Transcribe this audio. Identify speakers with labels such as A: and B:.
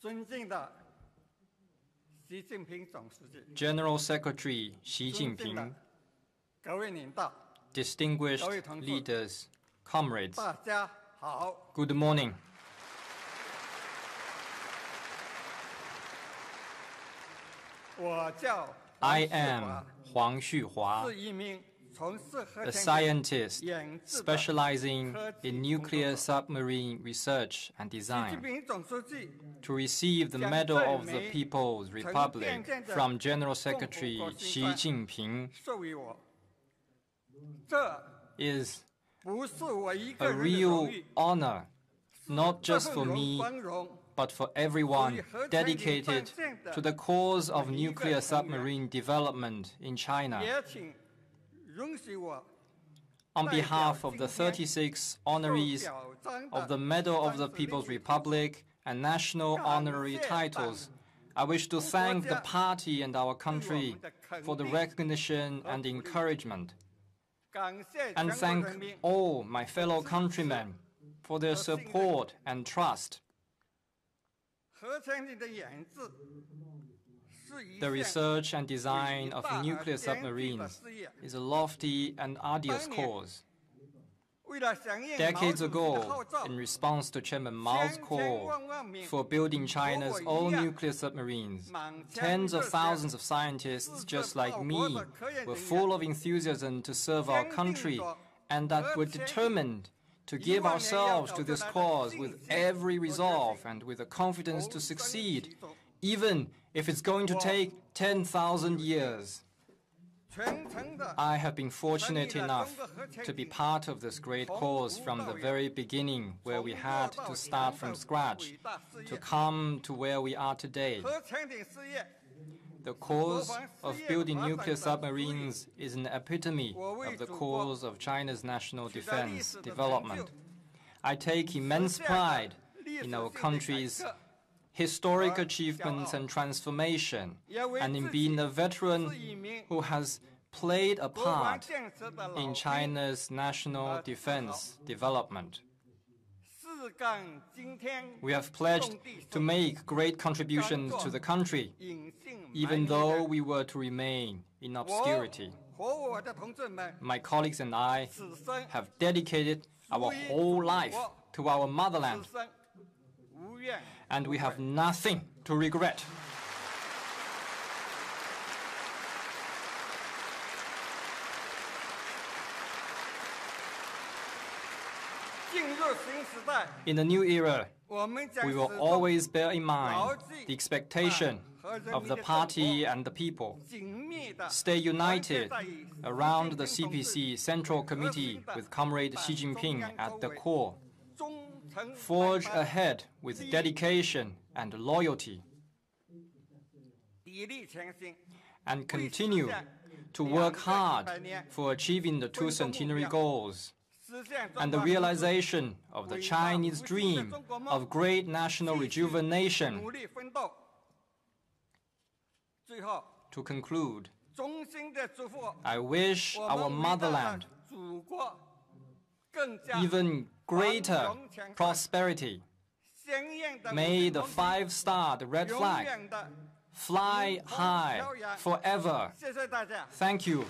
A: 尊敬的习近平总书记
B: ，General Secretary
A: 敬的
B: Jinping,
A: 各位领导
B: ，distinguished leaders, comrades,
A: 大家好。
B: good morning.
A: 我叫
B: I am
A: 华
B: Huang Xuhua,
A: 是一名
B: a scientist specializing in nuclear submarine research and design, to receive the Medal of the People's Republic from General Secretary Xi Jinping is a real honor, not just for me, but for everyone dedicated to the cause of nuclear submarine development in China. On behalf of the 36 honorees of the Medal of the People's Republic and national honorary titles, I wish to thank the party and our country for the recognition and encouragement, and thank all my fellow countrymen for their support and trust. The research and design of nuclear submarines is a lofty and arduous cause. Decades ago, in response to Chairman Mao's call for building China's
A: all
B: nuclear submarines, tens of thousands of scientists just like me were full of enthusiasm to serve our country and that were determined to give ourselves to this cause with every resolve and with the confidence to succeed even if it's going to take 10,000 years. I have been fortunate enough to be part of this great cause from the very beginning, where we had to start from scratch to come to where we are today. The cause of building nuclear submarines is an epitome of the cause of China's national defense development. I take immense pride in our country's historic achievements and transformation, and in being a veteran who has played a part in China's national defense development. We have pledged to make great contributions to the country, even though we were to remain in obscurity. My colleagues and I have dedicated our whole life to our motherland and we have nothing to regret. In the new era, we will always bear in mind the expectation of the party and the people. Stay united around the CPC Central Committee with Comrade Xi Jinping at the core. Forge ahead with dedication and loyalty. And continue to work hard for achieving the two centenary goals and the realization of the Chinese dream of great national rejuvenation. To conclude, I wish our motherland even greater prosperity. May the five-star, red flag, fly high forever. Thank you.